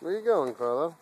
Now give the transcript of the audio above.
Where are you going, Carlo?